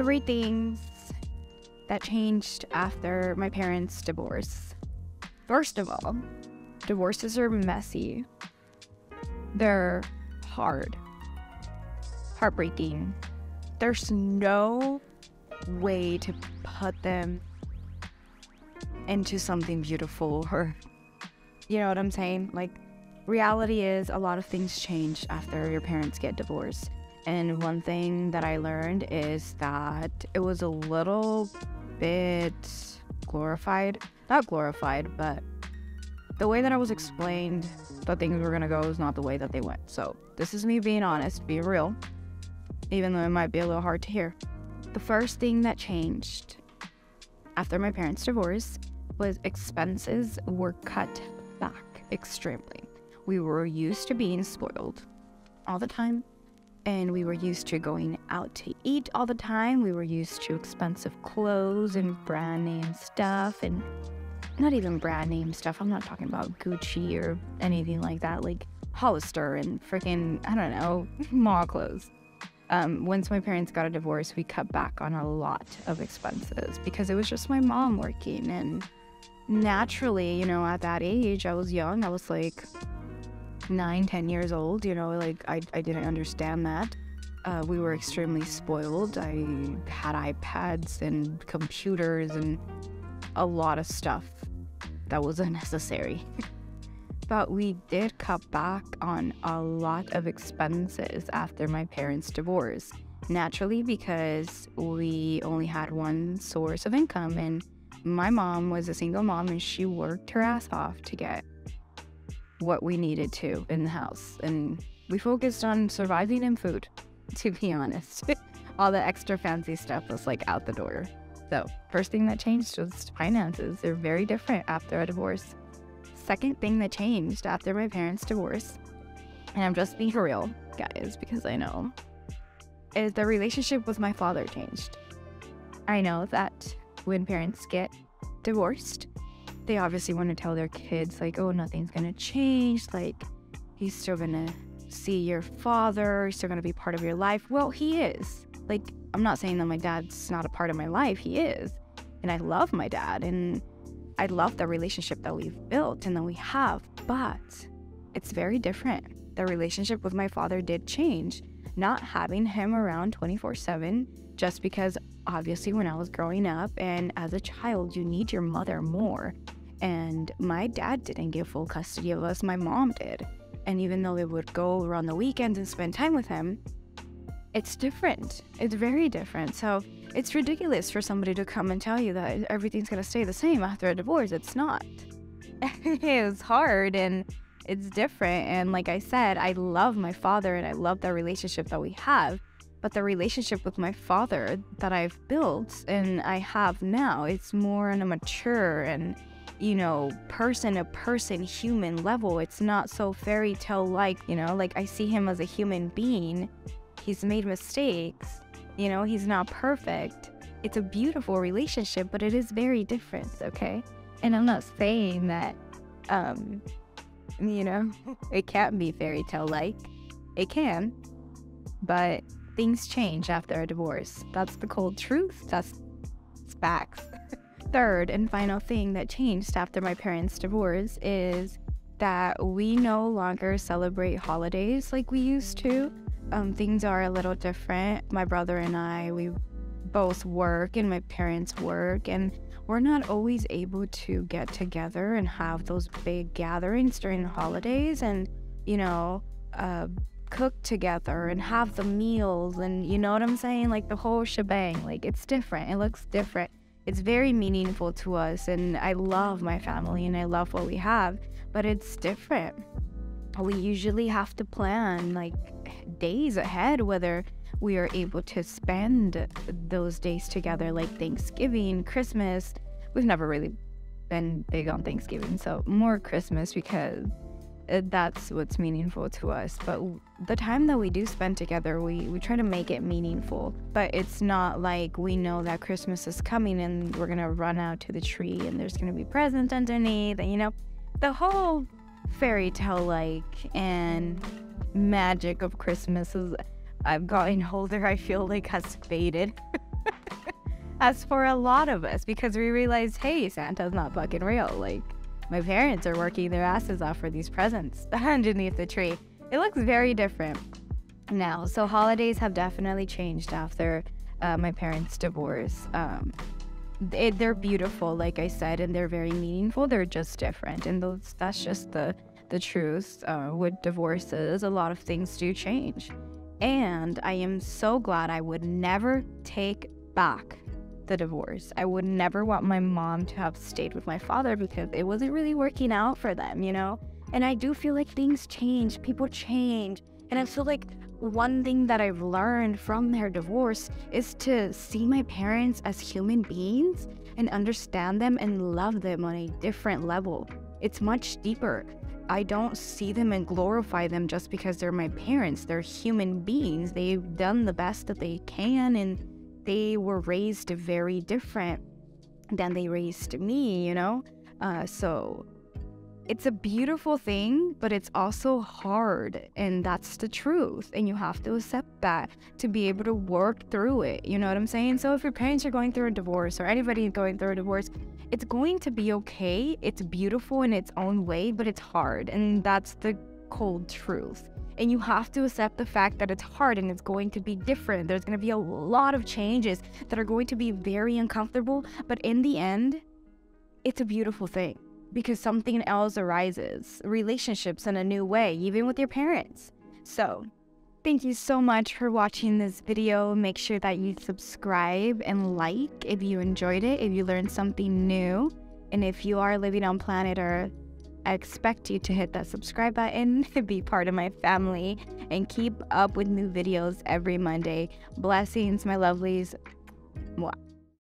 three things that changed after my parents' divorce. First of all, divorces are messy, they're hard, heartbreaking. There's no way to put them into something beautiful or, you know what I'm saying? Like, reality is a lot of things change after your parents get divorced. And one thing that I learned is that it was a little bit glorified. Not glorified, but the way that I was explained that things were gonna go is not the way that they went. So this is me being honest, being real, even though it might be a little hard to hear. The first thing that changed after my parents' divorce was expenses were cut back extremely. We were used to being spoiled all the time, and we were used to going out to eat all the time. We were used to expensive clothes and brand name stuff, and not even brand name stuff. I'm not talking about Gucci or anything like that, like Hollister and freaking, I don't know, mall clothes. Um, once my parents got a divorce, we cut back on a lot of expenses because it was just my mom working. And naturally, you know, at that age, I was young. I was like nine, ten years old. You know, like I, I didn't understand that. Uh, we were extremely spoiled. I had iPads and computers and a lot of stuff that was unnecessary. but we did cut back on a lot of expenses after my parents' divorce. Naturally, because we only had one source of income, and my mom was a single mom and she worked her ass off to get what we needed to in the house. And we focused on surviving and food, to be honest. All the extra fancy stuff was like out the door. So, first thing that changed was finances. They're very different after a divorce. Second thing that changed after my parents' divorce, and I'm just being real, guys, because I know, is the relationship with my father changed. I know that when parents get divorced, they obviously want to tell their kids, like, oh, nothing's going to change. Like, he's still going to see your father, he's still going to be part of your life. Well, he is. Like, I'm not saying that my dad's not a part of my life, he is. And I love my dad and I love the relationship that we've built and that we have, but it's very different. The relationship with my father did change. Not having him around 24 7, just because obviously when I was growing up and as a child, you need your mother more. And my dad didn't give full custody of us, my mom did. And even though they would go around the weekends and spend time with him, it's different. It's very different. So it's ridiculous for somebody to come and tell you that everything's going to stay the same after a divorce. It's not. it's hard and it's different. And like I said, I love my father and I love the relationship that we have. But the relationship with my father that I've built and I have now, it's more on a mature and, you know, person to person human level. It's not so fairy tale like, you know, like I see him as a human being He's made mistakes. You know, he's not perfect. It's a beautiful relationship, but it is very different, okay? And I'm not saying that, um, you know, it can't be fairy tale like. It can, but things change after a divorce. That's the cold truth. That's facts. Third and final thing that changed after my parents' divorce is that we no longer celebrate holidays like we used to um, things are a little different. My brother and I, we both work, and my parents work, and we're not always able to get together and have those big gatherings during the holidays and, you know, uh, cook together and have the meals and you know what I'm saying? Like the whole shebang. Like it's different. It looks different. It's very meaningful to us and I love my family and I love what we have, but it's different. We usually have to plan like days ahead whether we are able to spend those days together, like Thanksgiving, Christmas. We've never really been big on Thanksgiving, so more Christmas because that's what's meaningful to us. But the time that we do spend together, we, we try to make it meaningful. But it's not like we know that Christmas is coming and we're gonna run out to the tree and there's gonna be presents underneath, and you know, the whole fairy tale like and magic of Christmas is, I've gotten older, I feel like has faded. as for a lot of us because we realize, hey, Santa's not fucking real. Like, my parents are working their asses off for these presents underneath the tree. It looks very different now. So, holidays have definitely changed after uh, my parents' divorce. Um, it, they're beautiful, like I said, and they're very meaningful. They're just different, and those that's just the the truth. Uh, with divorces, a lot of things do change, and I am so glad I would never take back the divorce. I would never want my mom to have stayed with my father because it wasn't really working out for them, you know? And I do feel like things change, people change. And I feel like one thing that I've learned from their divorce is to see my parents as human beings and understand them and love them on a different level. It's much deeper. I don't see them and glorify them just because they're my parents. They're human beings. They've done the best that they can and they were raised very different than they raised me, you know? Uh, so it's a beautiful thing, but it's also hard. And that's the truth. And you have to accept that to be able to work through it. You know what I'm saying? So if your parents are going through a divorce or anybody going through a divorce, it's going to be okay. It's beautiful in its own way, but it's hard. And that's the cold truth. And you have to accept the fact that it's hard and it's going to be different. There's going to be a lot of changes that are going to be very uncomfortable. But in the end, it's a beautiful thing because something else arises relationships in a new way, even with your parents. So, thank you so much for watching this video. Make sure that you subscribe and like if you enjoyed it, if you learned something new. And if you are living on planet Earth, I expect you to hit that subscribe button to be part of my family and keep up with new videos every Monday. Blessings, my lovelies. Mwah.